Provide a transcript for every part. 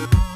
you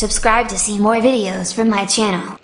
Subscribe to see more videos from my channel.